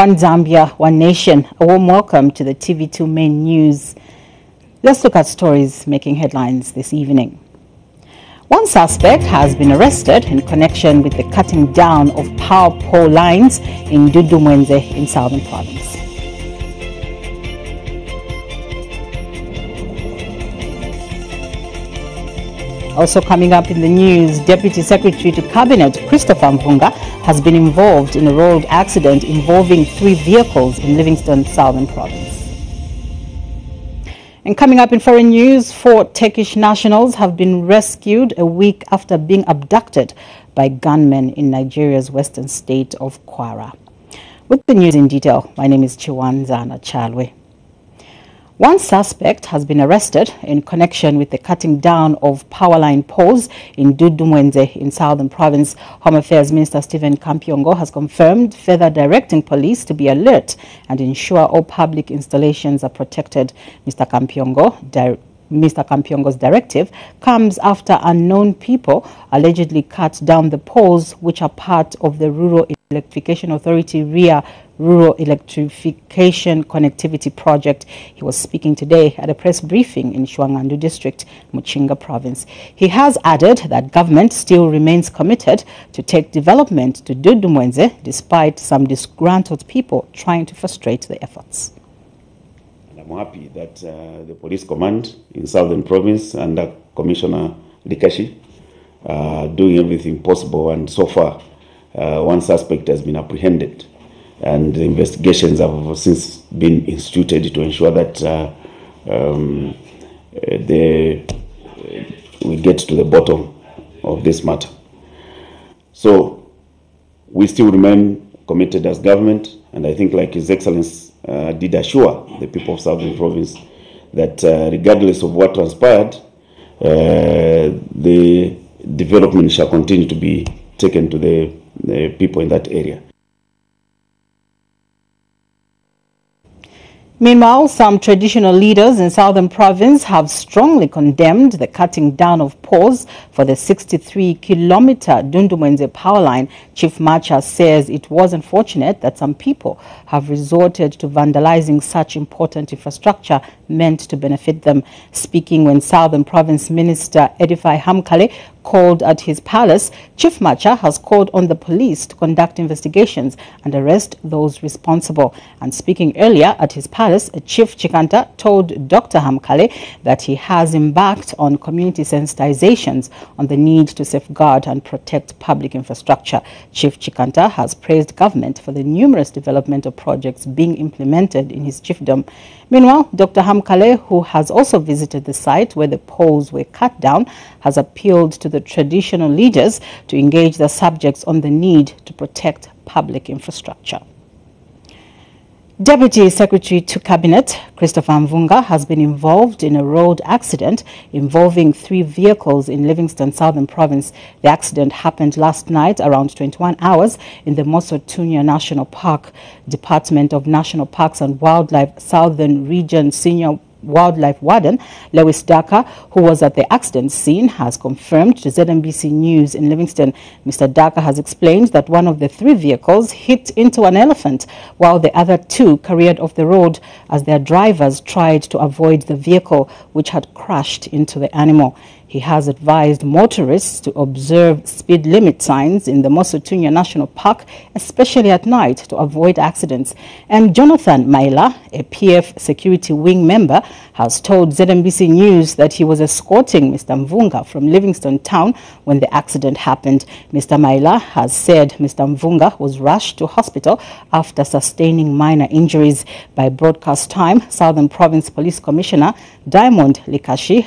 One Zambia, One Nation. A warm welcome to the TV2 main news. Let's look at stories making headlines this evening. One suspect has been arrested in connection with the cutting down of power pole lines in Dundumwezi in Southern Province. Also coming up in the news, Deputy Secretary to Cabinet Christopher Mvunga has been involved in a road accident involving three vehicles in Livingstone, Southern Province. And coming up in foreign news, four Turkish nationals have been rescued a week after being abducted by gunmen in Nigeria's western state of Kwara. With the news in detail, my name is Chiwanzana Chalwe. One suspect has been arrested in connection with the cutting down of power line poles in Dundumwezi in Southern Province. Home Affairs Minister Stephen Kampyongo has confirmed, further directing police to be alert and ensure all public installations are protected. Mr. Kampyongo Mr. Kampyongo's directive comes after unknown people allegedly cut down the poles which are part of the Rural Electrification Authority REA Rural Electrification Connectivity Project. He was speaking today at a press briefing in Shiwang'andu District, Muchinga Province. He has added that government still remains committed to take development to Dundumwezi despite some disgruntled people trying to frustrate the efforts. I'm happy that uh, the police command in Southern Province under Commissioner Likashi uh, doing everything possible and so far uh, one suspect has been apprehended and the investigations have since been instituted to ensure that uh, um, the, we get to the bottom of this matter. So we still remain committed as government, and I think, like His Excellency uh, did assure the people of Southern Province that uh, regardless of what transpired, uh, the development shall continue to be taken to the, the people in that area. Meanwhile, some traditional leaders in Southern Province have strongly condemned the cutting down of poles for the 63-kilometer Dundumwezi power line. Chief Macha says it was unfortunate that some people have resorted to vandalizing such important infrastructure meant to benefit them. Speaking when Southern Province Minister Edify Hamukale called at his palace, Chief Macha has called on the police to conduct investigations and arrest those responsible. And speaking earlier at his palace, Chief Chikanta told Dr. Hamukale that he has embarked on community sensitizations on the need to safeguard and protect public infrastructure. Chief Chikanta has praised government for the numerous developmental projects being implemented in his chiefdom. Meanwhile, Dr. Hamukale, who has also visited the site where the poles were cut down, has appealed to the traditional leaders to engage the subjects on the need to protect public infrastructure. Deputy Secretary to Cabinet Christopher Mvunga has been involved in a road accident involving three vehicles in Livingstone, Southern Province. The accident happened last night around 21 hours in the Mosi-oa-Tunya National Park. Department of National Parks and Wildlife Southern Region Senior Wildlife Warden Lewis Daka, who was at the accident scene, has confirmed to ZNBC News in Livingston. Mr. Daka has explained that one of the three vehicles hit into an elephant, while the other two careered off the road as their drivers tried to avoid the vehicle, which had crashed into the animal. He has advised motorists to observe speed limit signs in the Mosi-oa-Tunya National Park, especially at night, to avoid accidents. And Jonathan Maila, a PF Security Wing member, has told ZNBC News that he was escorting Mr. Mvunga from Livingstone Town when the accident happened. Mr. Maila has said Mr. Mvunga was rushed to hospital after sustaining minor injuries. By broadcast time, Southern Province Police Commissioner Diamond Likashi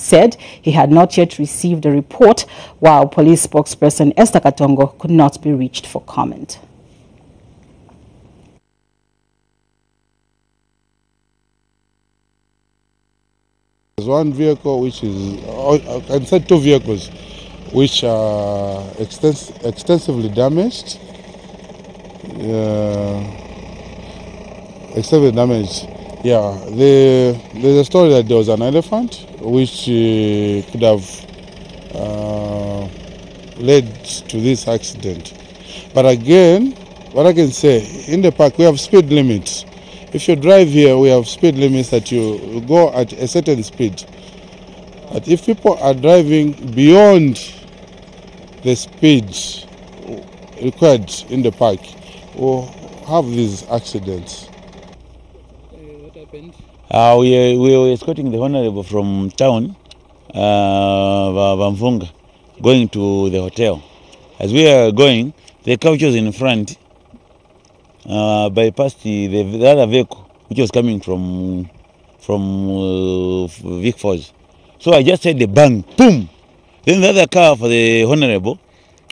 said he had not yet received a report, while police spokesperson Esther Katongo could not be reached for comment. There's one vehicle which is, I can say two vehicles, which are extens extensively damaged. Uh, extensively damaged. Yeah, the, there's a story that there was an elephant which uh, could have uh, led to this accident. But again, what I can say, in the park we have speed limits. If you drive here, we have speed limits that you go at a certain speed. But if people are driving beyond the speed required in the park, we'll have these accidents. What happened? Uh, we, we were escorting the honorable from town, uh, Va- going to the hotel. As we are going, the couch was in front, uh, bypassed the, the other vehicle, which was coming from from uh, Vic Falls. So I just heard the bang, boom. Then the other car for the honorable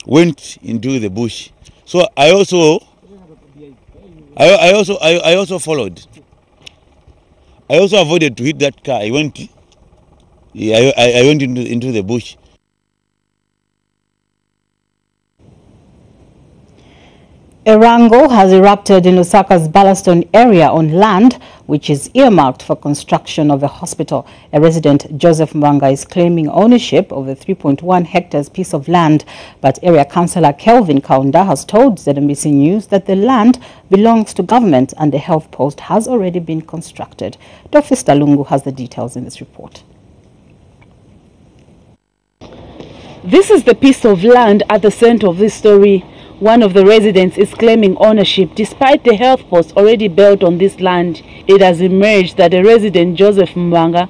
went into the bush. So I also, I, I also, I, I also followed. I also avoided to hit that car. I went, I, I, I went into, into the bush. A wrangle has erupted in Lusaka's Ballaston area on land which is earmarked for construction of a hospital. A resident, Joseph Mwanga, is claiming ownership of a 3.1 hectares piece of land, but area councillor Kelvin Kaunda has told ZNBC News that the land belongs to government and the health post has already been constructed. Delphista Lungu has the details in this report. This is the piece of land at the center of this story. One of the residents is claiming ownership despite the health post already built on this land. It has emerged that the resident Joseph Mwanga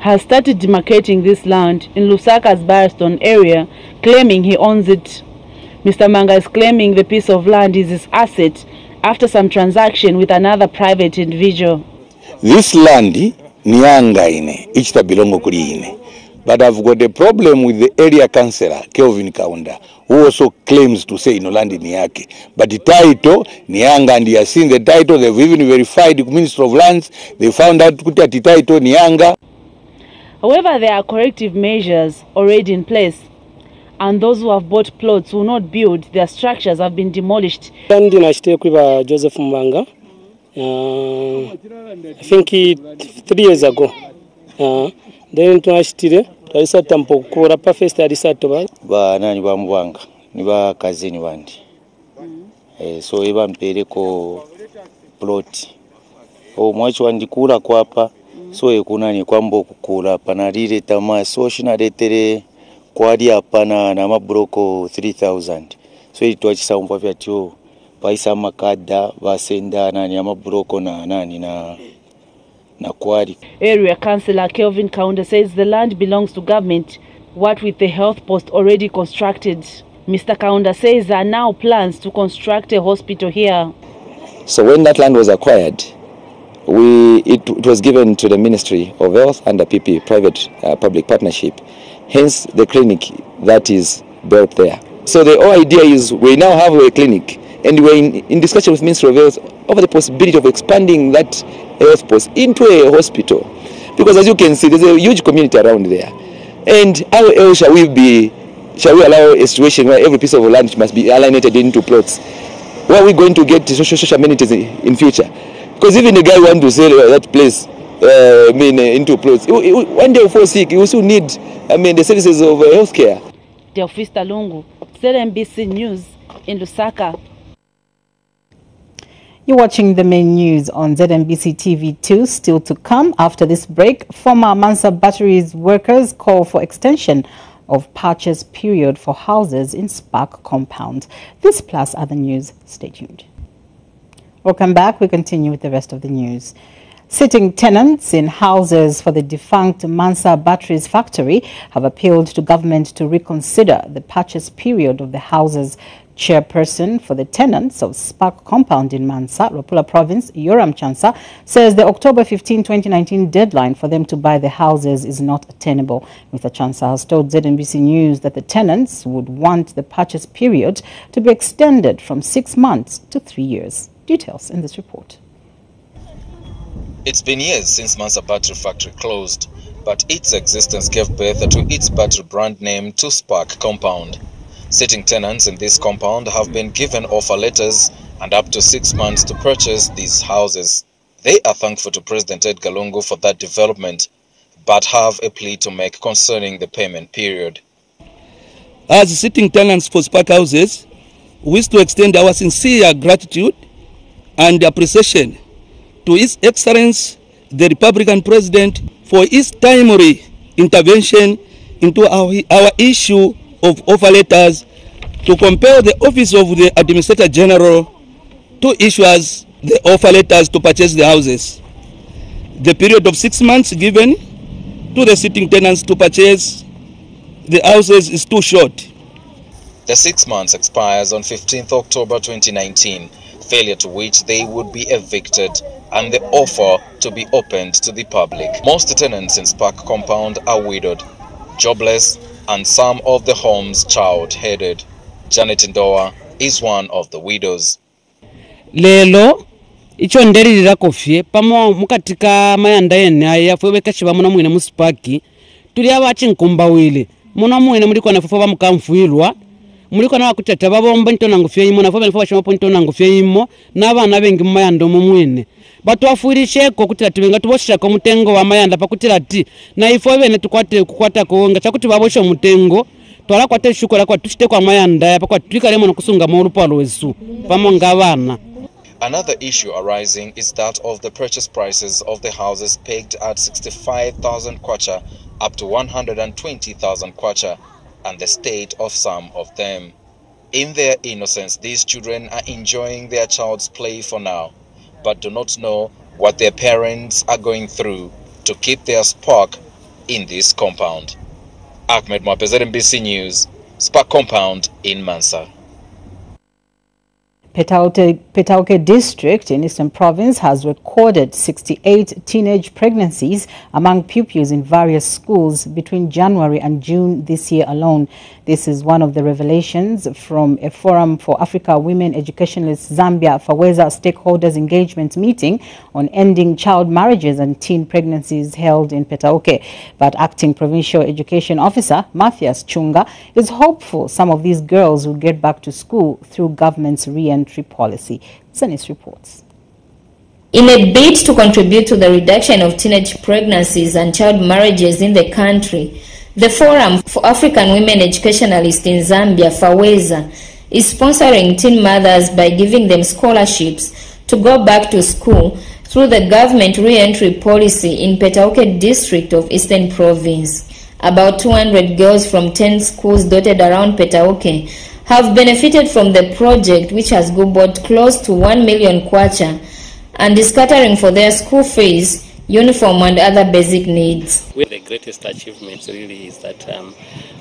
has started demarcating this land in Lusaka's Barriston area, claiming he owns it. Mr. Mwanga is claiming the piece of land is his asset after some transaction with another private individual. this land ni yanga ine ichitabelongo kuli ine but i've got a problem with the area councillor kelvin kaunda who also claims to say ino land ni yake but the title ni yanga and he has seen the title they've even verified the minister of lands they found out kuti ati title ni yanga However, there are corrective measures already in place, and those who have bought plots will not build, their structures have been demolished. Ba Joseph Mbanga. Uh, I think it, three years ago. Uh, ndeni twashitire twalisa tampokura pa festa alisa ba nani ba mbwanga ni ba kazini bandi mm -hmm. eh so iba mpereko plot oh, o mwacho wandikula kwapa mm -hmm. so ekunani kwambo kukula panalile tama so shinadetere kwali apana na mabroko 3000 so itwachisaumva vyatyo paisa makada basenda nani amabroko na nani na na Kwari. Area Councillor Kelvin Kaunda says the land belongs to government, what with the health post already constructed. Mr. Kaunda says there are now plans to construct a hospital here. So when that land was acquired, we it, it was given to the Ministry of Health under PP, private uh, public partnership. Hence the clinic that is built there. So the whole idea is we now have a clinic and we're in, in discussion with Ministry of Health over the possibility of expanding that health post into a hospital. Because as you can see, there's a huge community around there. And how else shall we be, shall we allow a situation where every piece of land must be alienated into plots? Where are we going to get social, social amenities in, in future? Because even the guy who want to sell uh, that place, uh, I mean, uh, into plots, one day fall sick, will still need, I mean, the services of uh, healthcare. Delphista Lungu, ZNBC News in Lusaka. You're watching the main news on ZNBC TV2. Still to come after this break, former Mansa Batteries workers call for extension of purchase period for houses in Spark compound. This plus other news. Stay tuned. Welcome back. We continue with the rest of the news. Sitting tenants in houses for the defunct Mansa Batteries factory have appealed to government to reconsider the purchase period of the houses. Chairperson for the tenants of Spark Compound in Mansa, Luapula Province, Yoram Chansa, says the October 15, 2019 deadline for them to buy the houses is not attainable. Mr. Chansa has told ZNBC News that the tenants would want the purchase period to be extended from six months to three years. Details in this report. It's been years since Mansa Battery Factory closed, but its existence gave birth to its battery brand name to Spark Compound. Sitting tenants in this compound have been given offer letters and up to six months to purchase these houses. They are thankful to President Edgar Lungu for that development, but have a plea to make concerning the payment period. As sitting tenants for Spark houses, wish to extend our sincere gratitude and appreciation to His Excellency the Republican President for his timely intervention into our, our issue of offer letters to compel the office of the Administrator General to issue us the offer letters to purchase the houses. The period of six months given to the sitting tenants to purchase the houses is too short. The six months expires on 15th October 2019, failure to which they would be evicted and the offer to be opened to the public. Most tenants in Spark compound are widowed, jobless, and some of the homes child headed. Janet Ndoa is one of the widows. lelo icho nderirira kofye pamwe mukati ka mayanda enhaya fwe vekachi va muna mwina musipaki tuli ava achinkumbawile muna mwina mulikwana fufo vamukamfuilwa muliko na bakutata babomba nto fye imo nafo benefo bashomapo nto fye imo n'abana bengi mu mwene. Omo ko kutila tibenga tuboshako mutengo wa mayanda pakutira ti na ifo bene tukwate kukwatako nga chakuti babosha mutengo twala kwate eshukola kwa tushite kwa mayanda yapa kwa twikalemo nokusunga maulupalo wesu pamo nga abana Another issue arising is that of the purchase prices of the houses pegged at 65,000 kwacha up to 120,000 kwacha and the state of some of them. In their innocence, these children are enjoying their child's play for now, but do not know what their parents are going through to keep their spark in this compound. Ahmed Mwape, ZNBC News, Spark Compound in Mansa. Petauke, district in Eastern Province has recorded 68 teenage pregnancies among pupils in various schools between January and June this year alone. This is one of the revelations from a Forum for Africa Women Educationalists Zambia Faweza Stakeholders Engagement meeting on ending child marriages and teen pregnancies held in Petauke. But acting provincial education officer Matthias Chunga is hopeful some of these girls will get back to school through government's policy. Reports. In a bid to contribute to the reduction of teenage pregnancies and child marriages in the country, the Forum for African Women Educationalists in Zambia, FAWEZA, is sponsoring teen mothers by giving them scholarships to go back to school through the government re-entry policy in Petauke district of Eastern Province. About 200 girls from 10 schools dotted around Petauke have benefited from the project which has gobbled close to 1 million kwacha and is catering for their school fees, uniform and other basic needs. Well, the greatest achievements really is that um,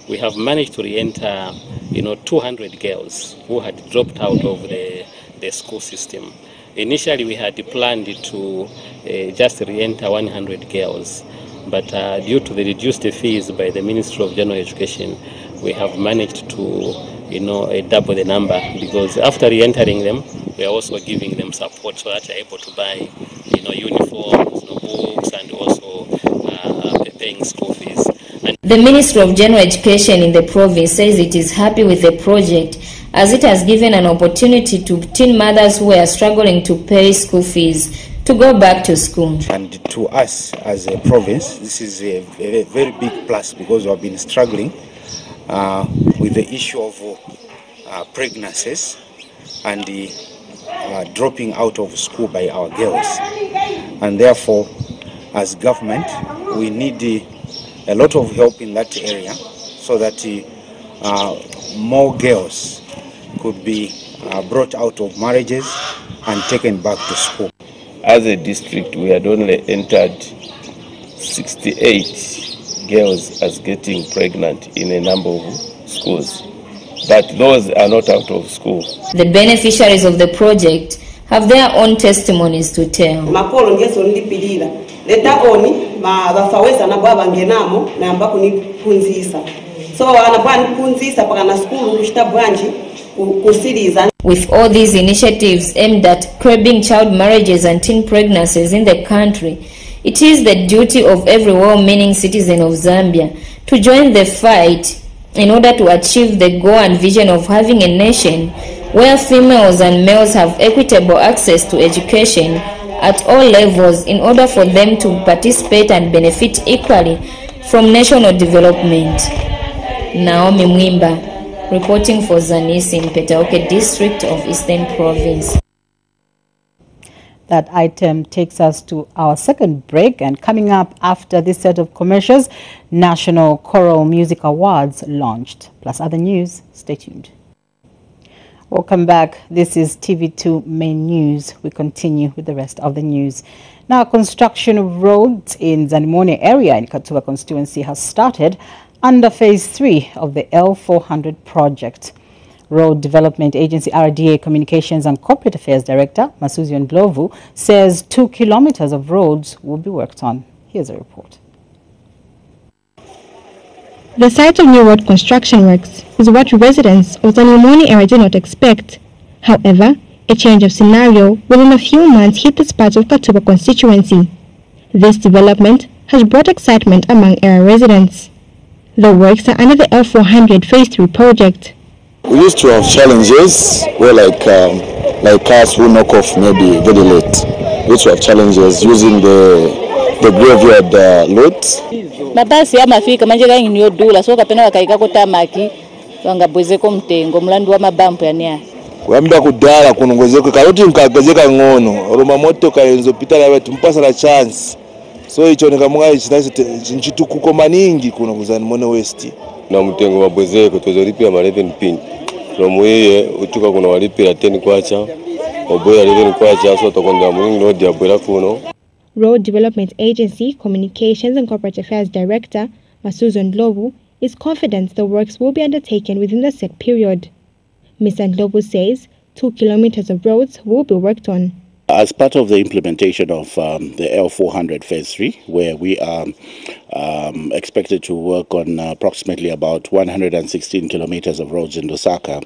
we have managed to re-enter, you know, 200 girls who had dropped out of the, the school system. Initially, we had planned to uh, just re-enter 100 girls, but uh, due to the reduced fees by the Ministry of General Education, we have managed to, you know, uh, double the number because after re-entering them, we are also giving them support so that they're able to buy, you know, uniforms, you know, books, and also uh, paying school fees. And The Ministry of General Education in the province says it is happy with the project as it has given an opportunity to teen mothers who are struggling to pay school fees to go back to school. And to us as a province, this is a, a very big plus because we have been struggling uh, with the issue of uh, pregnancies and the uh, dropping out of school by our girls. And therefore, as government, we need uh, a lot of help in that area so that uh, more girls could be uh, brought out of marriages and taken back to school. As a district, we had only entered 68 girls as getting pregnant in a number of schools, but those are not out of school. The beneficiaries of the project have their own testimonies to tell. makolo ngeso ndipilira leta oni ma abangenamo namba kunipunzisa so anabo paka na skulu kuchita bwanji kusiliza With all these initiatives aimed at curbing child marriages and teen pregnancies in the country, it is the duty of every well-meaning citizen of Zambia to join the fight in order to achieve the goal and vision of having a nation where females and males have equitable access to education at all levels in order for them to participate and benefit equally from national development. Naomi Mwimba, Reporting for Zanis in Petauke district of Eastern Province. That item takes us to our second break and coming up after this set of commercials, National Choral Music Awards launched. Plus other news, stay tuned. Welcome back. This is TV2 Main News. We continue with the rest of the news. Now, construction of roads in Zanimone area in Katuba constituency has started under phase three of the L400 project. Road Development Agency RDA Communications and Corporate Affairs Director Masuzyo Ndlovu says two kilometers of roads will be worked on. Here's a report. The site of new road construction works is what residents of the Limoni area did not expect. However, a change of scenario within a few months hit this part of Katuba constituency. This development has brought excitement among area residents. The works are under the L400 Phase 3 project. We used to have challenges where like um, like cars who knock off maybe very late. We used to have challenges using the the graveyard uh, loads. mabasi amafika manje kaingi niyo dula so kapena wakaikako tamaki wangabwezeko mtengo mlandu wa mabampu yani kuyambira kudala kuno ngwezeko kaloti nkagezeka ng'ono roma moto enzopita lawe timpasa la chance so icho nikamunga nchitukuko maningi kuno kuzanimone west na mtengo mabwezeko tozolipira ma 11 pin lomwiye utuka kuno walipira 10 kwacha oboya 11 kwacha so tokondera mulingi lodi abwera kuno Road Development Agency Communications and Corporate Affairs Director Masuzo Ndlovu is confident the works will be undertaken within the set period. Mr. Ndlovu says two kilometers of roads will be worked on. As part of the implementation of um, the L400 Phase 3, where we are um, expected to work on approximately about 116 kilometers of roads in Lusaka,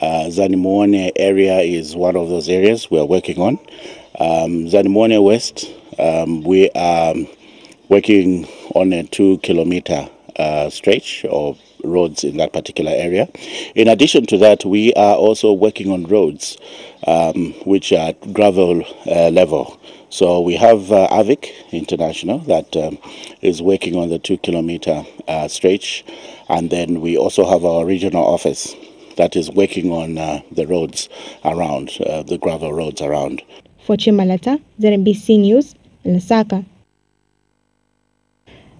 uh, Zanimone area is one of those areas we are working on. Um, Zanimone West, um, we are working on a two kilometer uh, stretch of roads in that particular area. In addition to that, we are also working on roads um, which are gravel uh, level. So we have uh, AVIC International that um, is working on the two kilometer uh, stretch, and then we also have our regional office that is working on uh, the roads around, uh, the gravel roads around. For Chimalata, ZNBC News, Lusaka.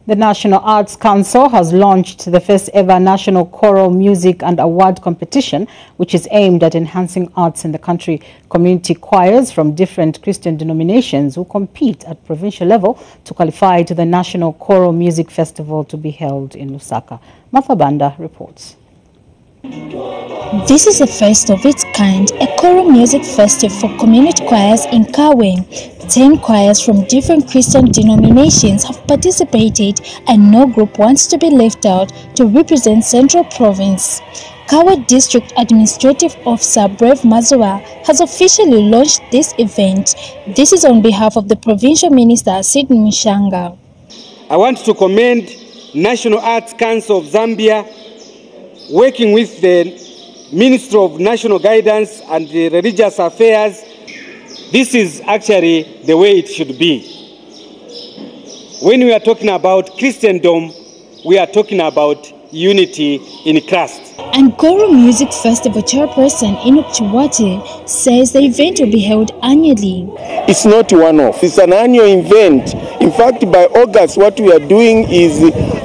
The National Arts Council has launched the first ever National Choral Music and Award Competition, which is aimed at enhancing arts in the country. Community choirs from different Christian denominations will compete at provincial level to qualify to the National Choral Music Festival to be held in Lusaka. Martha Banda reports. This is the first of its kind, a choral music festival for community choirs in Kabwe. Ten choirs from different Christian denominations have participated and no group wants to be left out to represent Central Province. Kabwe District Administrative Officer Brave Mazua has officially launched this event. This is on behalf of the Provincial Minister Sidney Mushanga. I want to commend National Arts Council of Zambia working with the Ministry of National Guidance and the Religious Affairs, this is actually the way it should be. When we are talking about Christendom, we are talking about unity in Christ. And Goro Music Festival chairperson Enoch Chiwate says the event will be held annually. It's not one-off. It's an annual event. In fact, by August, what we are doing is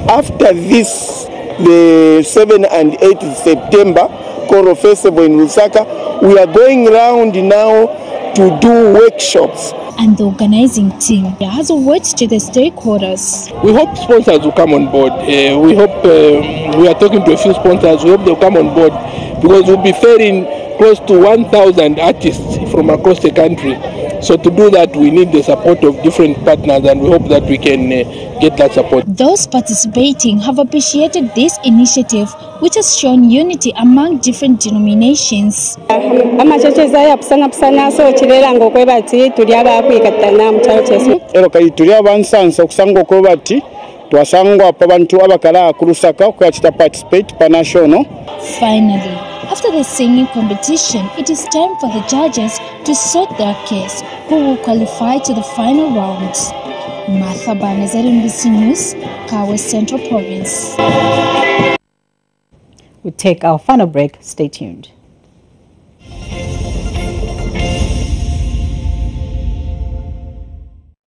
after this the 7th and 8th September Choral Festival in Lusaka. We are going around now to do workshops. And the organizing team has a word to the stakeholders. We hope sponsors will come on board. Uh, we hope uh, we are talking to a few sponsors. We hope they'll come on board because we'll be fairing close to 1,000 artists from across the country. So to do that, we need the support of different partners, and we hope that we can uh, get that support. Those participating have appreciated this initiative, which has shown unity among different denominations. amachechezo ayapusana pusana so chirera ngokwe bati tuli abakwikatana mu kyalo kyaisu ero kati tuli abansansa okusanga okwe bati twasangwa pa bantu abakala ku lusaka okwakita participate pa Finally, after the singing competition, it is time for the judges to sort their case who will qualify to the final rounds. Martha Banda, ZNBC News, Kabwe Central Province. We take our final break. Stay tuned.